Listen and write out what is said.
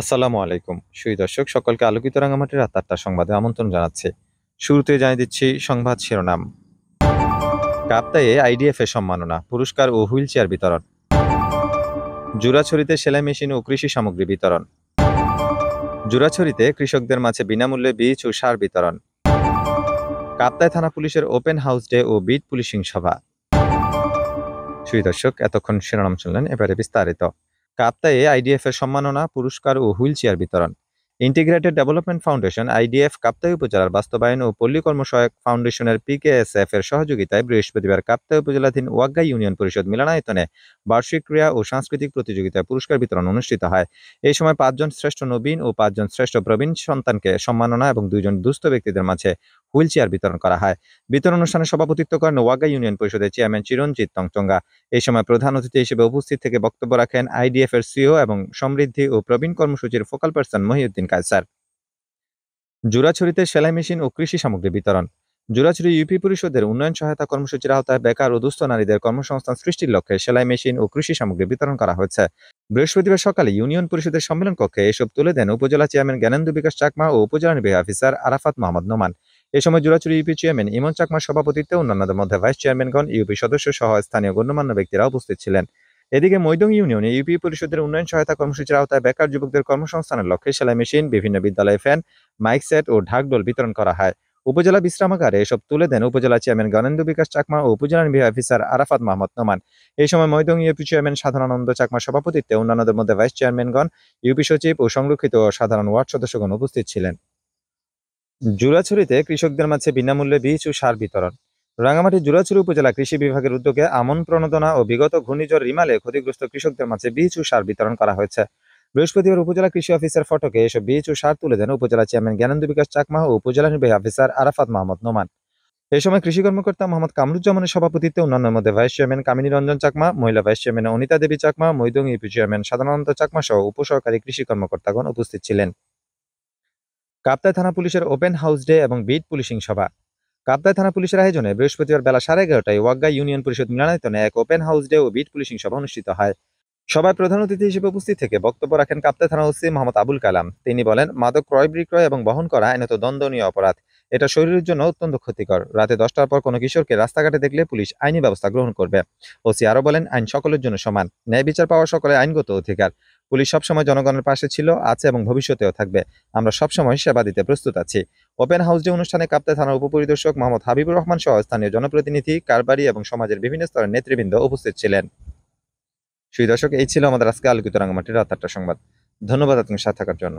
আসসালামু আলাইকুম। সুই দর্শক, সকলকে আলোকিত রাঙামাটির রাত আটটা সংবাদে আমন্ত্রণ জানাচ্ছি। শুরুতে জানিয়ে দিচ্ছি সংবাদ শিরোনাম। কাপ্তায়ে আইডিএফ এর সম্মাননা, পুরস্কার ও হুইল চেয়ার বিতরণ। জুরাছড়িতে সেলাই মেশিন ও কৃষি সামগ্রী বিতরণ। জুরাছড়িতে কৃষকদের মাঝে বিনামূল্যে বীজ ও সার বিতরণ। কাপ্তায় থানা পুলিশের ওপেন হাউস ডে ও বিট পুলিশিং সভা। সুই দর্শক, এতক্ষণ শিরোনাম শুনলেন এবারে বিস্তারিত। কাপ্তায়ে আইডিএফ এর সম্মাননা, পুরস্কার ও হুইল চেয়ার বিতরণ। Integrated development foundation, IDF, Kaptai উপজেলার বাস্তবায়ন ও পল্লী কর্মসহায়ক ফাউন্ডেশনের পিকেএসএফ এর সহযোগিতায় বৃহস্পতিবার কাপ্তাই উপজেলাধীন ওয়াগ্গা ইউনিয়ন পরিষদ মিলনায়তনে বার্ষিক ক্রীড়া ও সাংস্কৃতিক প্রতিযোগিতায় পুরস্কার বিতরণ অনুষ্ঠিত হয়। এই সময় পাঁচজন শ্রেষ্ঠ নবীন ও পাঁচজন শ্রেষ্ঠ প্রবীণ সন্তানকে সম্মাননা এবং দুইজন দুস্থ ব্যক্তিদের মাঝে হুইল চেয়ার বিতরণ করা হয়। বিতরণ অনুষ্ঠানে সভাপতিত্ব করেন ওয়াগা ইউনিয়ন পরিষদের চেয়ারম্যান চিরঞ্জিত টংটঙ্গা এই সময় প্রধান অতিথি হিসেবে উপস্থিত থেকে বক্তব্য রাখেন আইডিএফ এর সিও এবং সমৃদ্ধি ও প্রবীণ কর্মসূচির ফোকাল পার্সন মহিউদ্দিন কায়সার। জুরাছড়িতে সেলাই মেশিন ও কৃষি সামগ্রী বিতরণ। জুরাছড়ি ইউপি পরিষদের উন্নয়ন সহায়তা কর্মসূচির আওতায় বেকার ও দুস্থ নারীদের কর্মসংস্থান সৃষ্টির লক্ষ্যে সেলাই মেশিন ও কৃষি সামগ্রী বিতরণ করা হয়েছে। বৃহস্পতিবার সকালে ইউনিয়ন পরিষদের সম্মেলন কক্ষে এসব তুলে দেন উপজেলা চেয়ারম্যান জ্ঞানেন্দু বিকাশ চাকমা ও উপজেলা নির্বাহী অফিসার আরাফাত মোহাম্মদ নোমান। এ সময় জুরাচুরি ইউপি চেয়ারম্যান ইমন চাকমার সভাপতিত্বে অন্যান্যদের মধ্যে ভাইস চেয়ারম্যানগণ, ইউপি সদস্য সহ স্থানীয় গণ্যমান্য ব্যক্তিরা উপস্থিত ছিলেন। এদিকে মৈদং ইউনিয়নে ইউপি পরিষদের উন্নয়ন সহায়তা কর্মসূচির আওতায় বেকার যুবকদের কর্মসংস্থানের লক্ষ্যে সেলাই মেশিন, বিভিন্ন বিদ্যালয়ে ফ্যান, মাইক সেট ও ঢাকডোল বিতরণ করা হয়। উপজেলা বিশ্রামাগারে এসব তুলে দেন উপজেলা চেয়ারম্যান গণেন্দ্র বিকাশ চাকমা ও উপজেলা নির্বাহী অফিসার আরাফাত মাহমদ নোমান। এই সময় মৈদং ইউপি চেয়ারম্যান সাধারণানন্দ চাকমা সভাপতিত্বে অন্যান্যদের মধ্যে ভাইস চেয়ারম্যানগণ, ইউপি সচিব ও সংরক্ষিত সাধারণ ওয়ার্ড সদস্যগণ উপস্থিত ছিলেন। জুরাছড়িতে কৃষকদের মাঝে বিনামূল্যে বীজ ও সার বিতরণ। রাঙামাটি জুরাছড়ি উপজেলা কৃষি বিভাগের উদ্যোগে আমন প্রণোদনা ও বিগত ঘূর্ণিঝড় রিমালে ক্ষতিগ্রস্ত কৃষকদের মাঝে বীজ ও সার বিতরণ করা হয়েছে। বৃহস্পতিবার উপজেলা কৃষি অফিসার ফটকে এসব বীজ ও সার তুলে দেন উপজেলা চেয়ারম্যান জ্ঞানেন্দু বিকাশ চাকমা ও উপজেলা নির্বাহী অফিসার আরাফাত মোহাম্মদ নোমান। এই সময় কৃষি কর্মকর্তা মোহাম্মদ কামরুজ্জামানের সভাপতিত্বে অন্যান্যের মধ্যে ভাইস চেয়ারম্যান কামিনী রঞ্জন চাকমা, মহিলা vice chairman Anita Devi Chakma, Moidong UP chairman সাধারণত চাকমা সহ উপসহকারী কৃষি কর্মকর্তাগণ উপস্থিত ছিলেন। কাপ্তাই থানা পুলিশের ওপেন হাউস ডে এবং বিট পুলিশিং সভা। কাপ্তাই থানা পুলিশের আয়োজনে বৃহস্পতিবার বেলা সাড়ে এগারোটায় ওয়াগ্গা ইউনিয়ন পরিষদ মিলনায়তনে এক ওপেন হাউস ডে ও বিট পুলিশিং সভা অনুষ্ঠিত হয়। সভায় প্রধান অতিথি হিসেবে উপস্থিত থেকে বক্তব্য রাখেন কাপ্তাই থানা ওসি মোহাম্মদ আবুল কালাম। তিনি বলেন, মাদক ক্রয়, বিক্রয় এবং বহন করা আইনত দণ্ডনীয় অপরাধ। এটা শরীরের জন্য অত্যন্ত ক্ষতিকর। রাতে দশটার পর কোনো কিশোরকে রাস্তাঘাটে দেখলে পুলিশ আইনি ব্যবস্থা গ্রহণ করবে। ওসি আরও বলেন, আইন সকলের জন্য সমান। ন্যায় বিচার পাওয়া সকলের আইনগত অধিকার। পুলিশ সবসময় জনগণের পাশে ছিল, আছে এবং ভবিষ্যতেও থাকবে। আমরা সবসময় সেবা দিতে প্রস্তুত আছি। ওপেন হাউস ডে অনুষ্ঠানে কাপ্তাই থানার উপপরিদর্শক মোহাম্মদ হাবিবুর রহমান সহ স্থানীয় জনপ্রতিনিধি, কারবারি এবং সমাজের বিভিন্ন স্তরের নেতৃবৃন্দ উপস্থিত ছিলেন। সুই দর্শক এই ছিল আমাদের আজকে আলোকিত রাঙামাটির রাত আটটা সংবাদ। ধন্যবাদ আপনার সাথে থাকার জন্য।